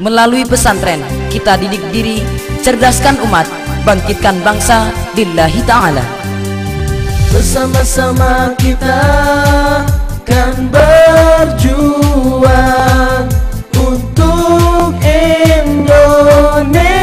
Melalui pesantren, kita didik diri, cerdaskan umat, bangkitkan bangsa, lillahi ta'ala. Bersama-sama kita kan berjuang untuk Indonesia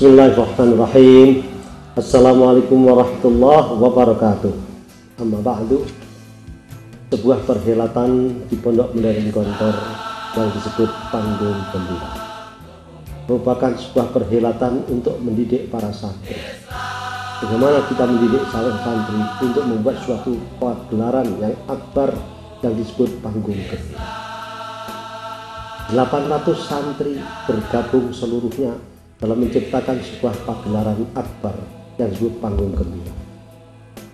Bismillahirrahmanirrahim. Assalamualaikum warahmatullahi wabarakatuh. Amma ba'du. Sebuah perhelatan di Pondok Modern Gontor yang disebut Panggung Gembira. Merupakan sebuah perhelatan untuk mendidik para santri. Bagaimana kita mendidik seorang santri untuk membuat suatu pagelaran yang akbar yang disebut Panggung Gembira? 800 santri bergabung seluruhnya dalam menciptakan sebuah pagelaran akbar yang disebut panggung gembira.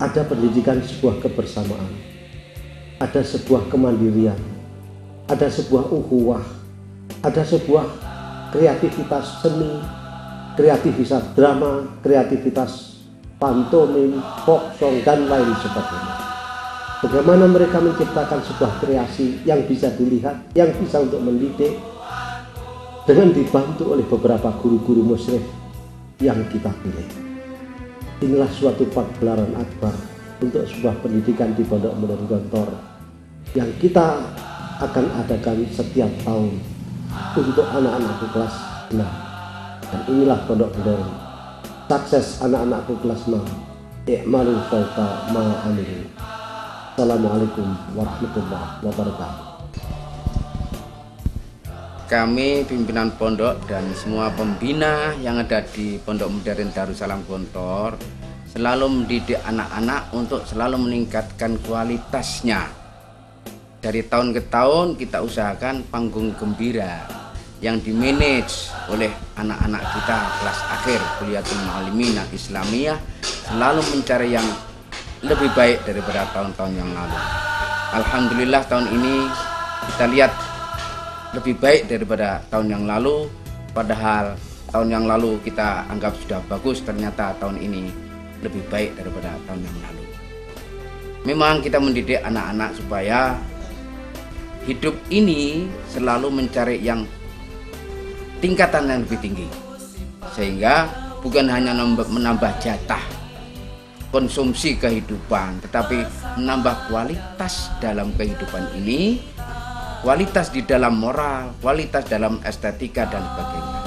Ada pendidikan sebuah kebersamaan, ada sebuah kemandirian, ada sebuah ukhuwah, ada sebuah kreativitas seni, kreativitas drama, kreativitas pantomim, folk song, dan lain sebagainya. Bagaimana mereka menciptakan sebuah kreasi yang bisa dilihat, yang bisa untuk mendidik, dengan dibantu oleh beberapa guru-guru musyrif yang kita pilih. Inilah suatu pagelaran akbar untuk sebuah pendidikan di Pondok Modern Gontor yang kita akan adakan setiap tahun untuk anak-anakku kelas 6 dan inilah Pondok Modern sukses anak-anakku kelas 6 I'malu fauqa ma'amilu Assalamualaikum warahmatullahi wabarakatuh kami pimpinan pondok dan semua pembina yang ada di Pondok Modern Darussalam Gontor selalu mendidik anak-anak untuk selalu meningkatkan kualitasnya. Dari tahun ke tahun kita usahakan panggung gembira yang dimanage oleh anak-anak kita kelas akhir kuliatul ma'alimina islamiyah selalu mencari yang lebih baik daripada tahun-tahun yang lalu. Alhamdulillah tahun ini kita lihat lebih baik daripada tahun yang lalu padahal tahun yang lalu kita anggap sudah bagus ternyata tahun ini lebih baik daripada tahun yang lalu. Memang kita mendidik anak-anak supaya hidup ini selalu mencari yang tingkatan yang lebih tinggi. Sehingga bukan hanya menambah jatah konsumsi kehidupan, tetapi menambah kualitas dalam kehidupan ini, kualitas di dalam moral, kualitas dalam estetika dan sebagainya.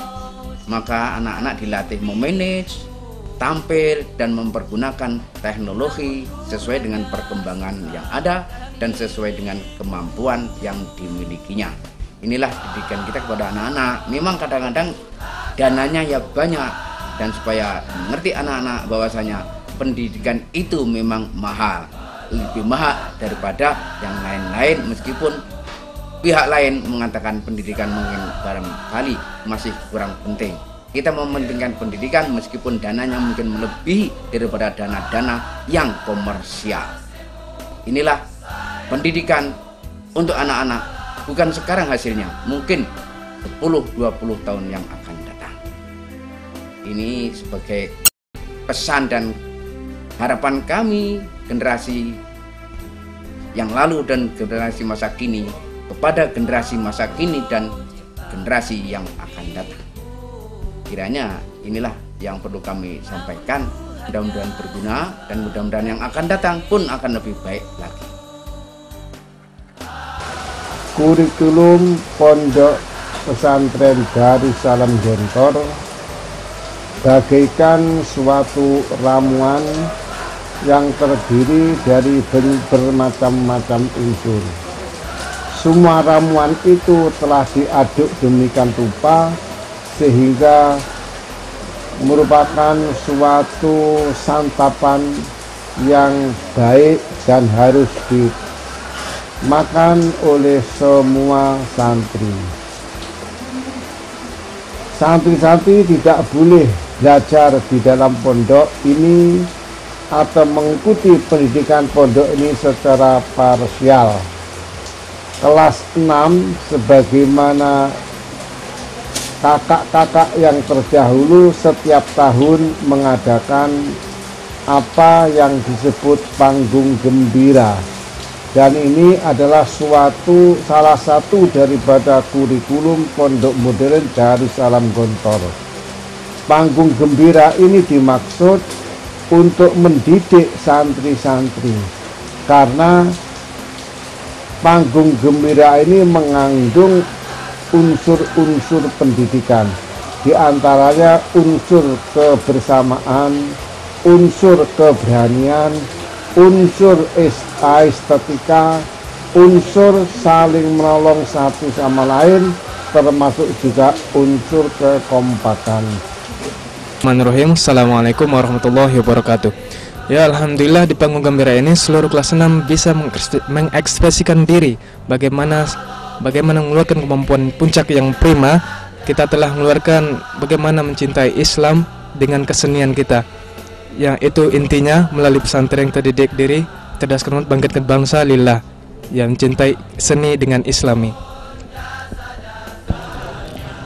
Maka anak-anak dilatih memanage, tampil dan mempergunakan teknologi sesuai dengan perkembangan yang ada dan sesuai dengan kemampuan yang dimilikinya. Inilah didikan kita kepada anak-anak. Memang kadang-kadang dananya ya banyak dan supaya mengerti anak-anak bahwasanya pendidikan itu memang mahal lebih mahal daripada yang lain-lain meskipun pihak lain mengatakan pendidikan mungkin barangkali masih kurang penting. Kita mementingkan pendidikan meskipun dananya mungkin melebihi daripada dana-dana yang komersial. Inilah pendidikan untuk anak-anak bukan sekarang hasilnya mungkin 10-20 tahun yang akan datang. Ini sebagai pesan dan harapan kami generasi yang lalu dan generasi masa kini kepada generasi masa kini dan generasi yang akan datang. Kiranya inilah yang perlu kami sampaikan. Mudah-mudahan berguna dan mudah-mudahan yang akan datang pun akan lebih baik lagi. Kurikulum Pondok Pesantren Darussalam Gontor bagaikan suatu ramuan yang terdiri dari bermacam-macam unsur. Semua ramuan itu telah diaduk demikian rupa sehingga merupakan suatu santapan yang baik dan harus dimakan oleh semua santri. Santri-santri tidak boleh belajar di dalam pondok ini atau mengikuti pendidikan pondok ini secara parsial. Kelas 6 sebagaimana kakak-kakak yang terdahulu setiap tahun mengadakan apa yang disebut panggung gembira. Dan ini adalah suatu salah satu daripada kurikulum pondok modern Darussalam Gontor. Panggung gembira ini dimaksud untuk mendidik santri-santri. Karena panggung gembira ini mengandung unsur-unsur pendidikan. Di antaranya unsur kebersamaan, unsur keberanian, unsur estetika, unsur saling menolong satu sama lain, termasuk juga unsur kekompakan. Assalamualaikum warahmatullahi wabarakatuh Ya Alhamdulillah di panggung gembira ini seluruh kelas 6 bisa mengekspresikan diri. Bagaimana bagaimana mengeluarkan kemampuan puncak yang prima Kita telah mengeluarkan bagaimana mencintai Islam dengan kesenian kita. Yang itu intinya melalui pesantren yang terdidik diri Cerdaskan bangkitkan bangsa lillah Yang mencintai seni dengan islami.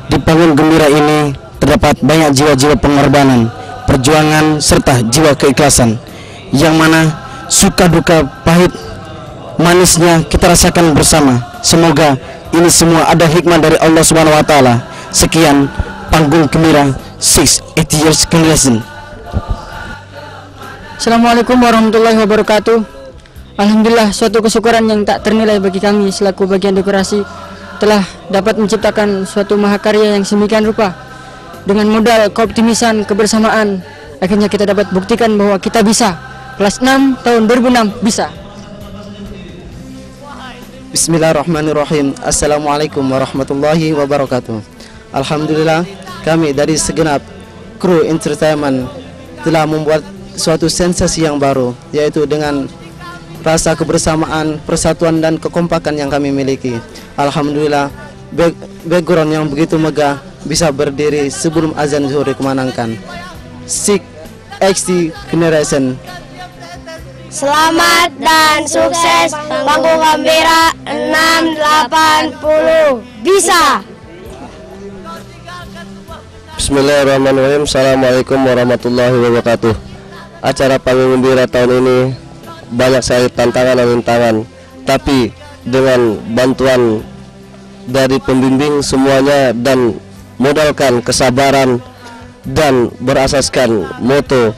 Di panggung gembira ini terdapat banyak jiwa-jiwa pengorbanan, perjuangan, serta jiwa keikhlasan yang mana suka duka pahit manisnya kita rasakan bersama. Semoga ini semua ada hikmah dari Allah Subhanahu wa taala. Sekian panggung gembira 6 8 years generation. Assalamualaikum warahmatullahi wabarakatuh. Alhamdulillah suatu kesyukuran yang tak ternilai bagi kami selaku bagian dekorasi telah dapat menciptakan suatu mahakarya yang semikian rupa dengan modal keoptimisan kebersamaan akhirnya kita dapat buktikan bahwa kita bisa kelas 6 tahun 2006 bisa. Bismillahirrahmanirrahim. Assalamualaikum warahmatullahi wabarakatuh. Alhamdulillah kami dari segenap kru entertainment telah membuat suatu sensasi yang baru yaitu dengan rasa kebersamaan, persatuan dan kekompakan yang kami miliki. Alhamdulillah background yang begitu megah bisa berdiri sebelum azan zuhur dikumandangkan. Sik XT Generation Selamat dan sukses. Panggung Gembira 680 Bisa. Bismillahirrahmanirrahim. Assalamualaikum warahmatullahi wabarakatuh. Acara Panggung Gembira tahun ini banyak sekali tantangan dan rintangan. Tapi dengan bantuan dari pembimbing semuanya dan modalkan kesabaran dan berasaskan moto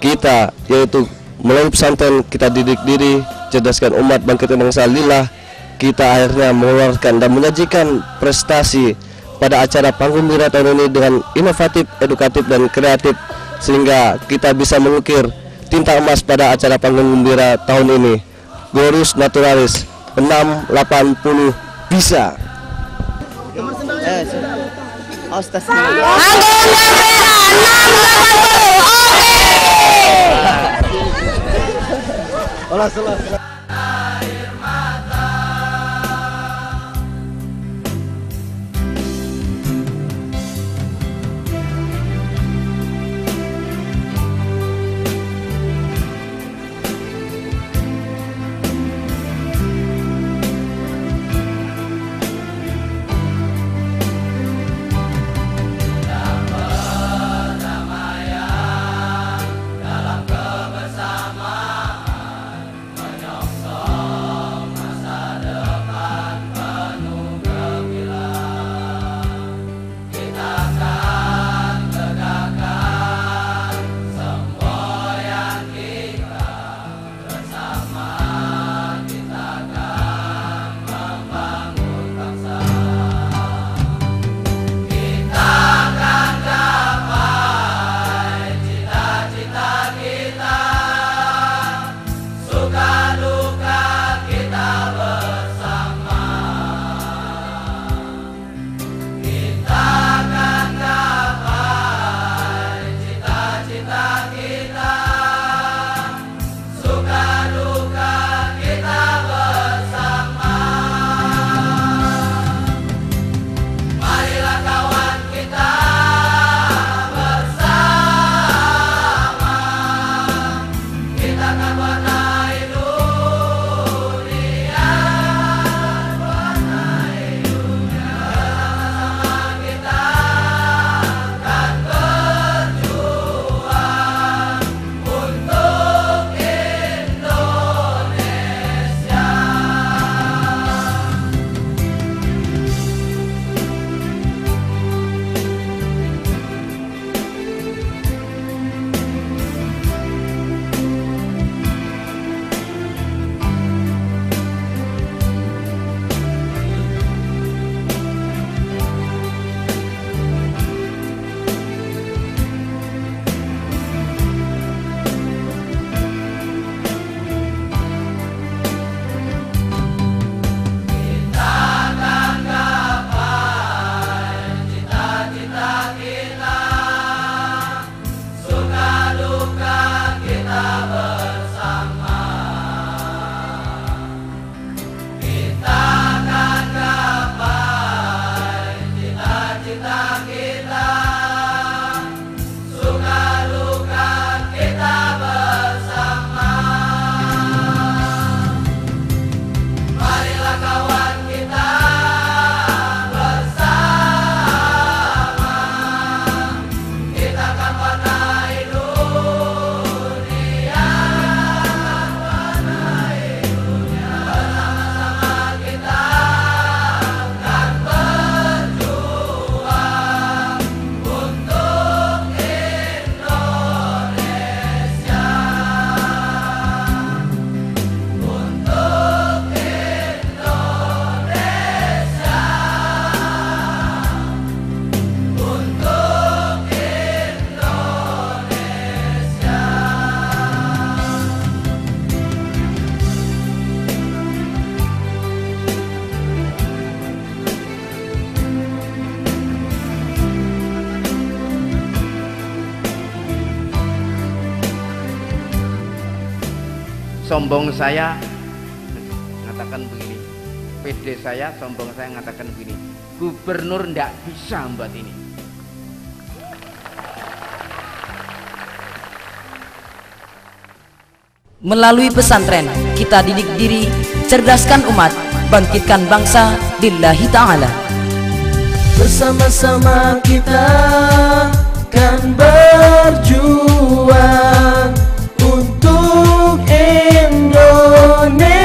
kita yaitu melalui pesantren kita didik diri cerdaskan umat bangkit bangsa lillah kita akhirnya mengeluarkan dan menyajikan prestasi pada acara panggung Mira tahun ini dengan inovatif, edukatif dan kreatif sehingga kita bisa mengukir tinta emas pada acara panggung gembira tahun ini. Glorious naturalis 680 bisa Salah, 了 sombong saya mengatakan begini. PD saya sombong saya mengatakan begini. Gubernur ndak bisa membuat ini. Melalui pesantren, kita didik diri, cerdaskan umat, bangkitkan bangsa, lillahi ta'ala. Bersama-sama kita kan berjuang Indonesia